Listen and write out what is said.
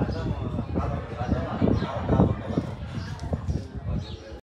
அதான்